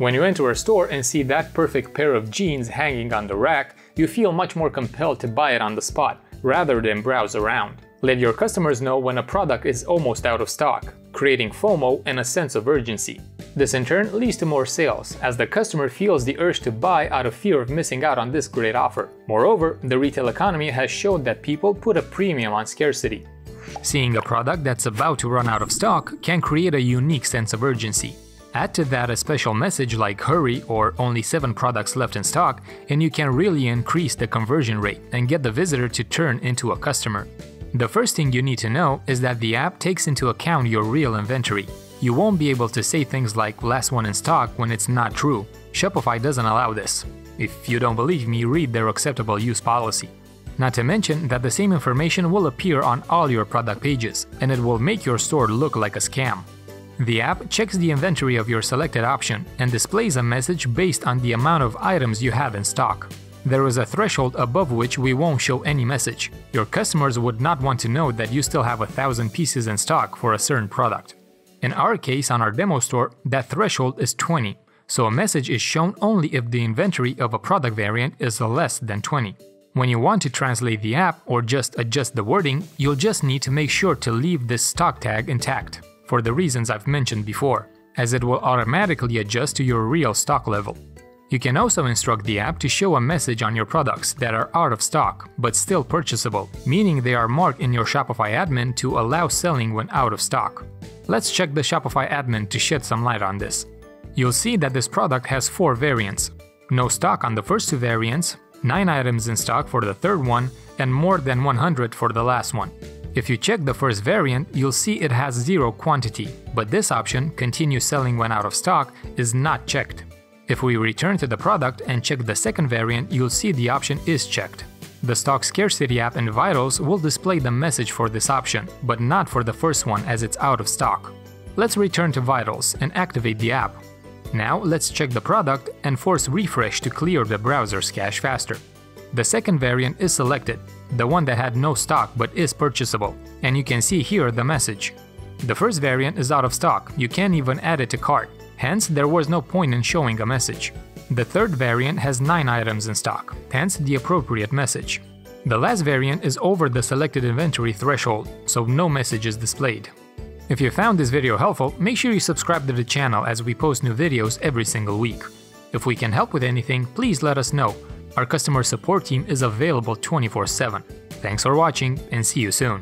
When you enter a store and see that perfect pair of jeans hanging on the rack, you feel much more compelled to buy it on the spot, rather than browse around. Let your customers know when a product is almost out of stock, creating FOMO and a sense of urgency. This in turn leads to more sales, as the customer feels the urge to buy out of fear of missing out on this great offer. Moreover, the retail economy has showed that people put a premium on scarcity. Seeing a product that's about to run out of stock can create a unique sense of urgency. Add to that a special message like hurry or only 7 products left in stock, and you can really increase the conversion rate and get the visitor to turn into a customer. The first thing you need to know is that the app takes into account your real inventory. You won't be able to say things like last one in stock when it's not true. Shopify doesn't allow this. If you don't believe me, read their acceptable use policy. Not to mention that the same information will appear on all your product pages, and it will make your store look like a scam. The app checks the inventory of your selected option and displays a message based on the amount of items you have in stock. There is a threshold above which we won't show any message. Your customers would not want to know that you still have a thousand pieces in stock for a certain product. In our case, on our demo store, that threshold is 20, so a message is shown only if the inventory of a product variant is less than 20. When you want to translate the app or just adjust the wording, you'll just need to make sure to leave this stock tag intact, for the reasons I've mentioned before, as it will automatically adjust to your real stock level. You can also instruct the app to show a message on your products that are out of stock, but still purchasable, meaning they are marked in your Shopify admin to allow selling when out of stock. Let's check the Shopify admin to shed some light on this. You'll see that this product has four variants. No stock on the first two variants, 9 items in stock for the third one, and more than 100 for the last one. If you check the first variant, you'll see it has zero quantity, but this option, continue selling when out of stock, is not checked. If we return to the product and check the second variant, you'll see the option is checked. The Stock Scarcity app in Vitals will display the message for this option, but not for the first one as it's out of stock. Let's return to Vitals and activate the app. Now let's check the product and force refresh to clear the browser's cache faster. The second variant is selected, the one that had no stock but is purchasable, and you can see here the message. The first variant is out of stock, you can't even add it to cart, hence there was no point in showing a message. The third variant has 9 items in stock, hence the appropriate message. The last variant is over the selected inventory threshold, so no message is displayed. If you found this video helpful, make sure you subscribe to the channel as we post new videos every single week. If we can help with anything, please let us know. Our customer support team is available 24-7. Thanks for watching and see you soon.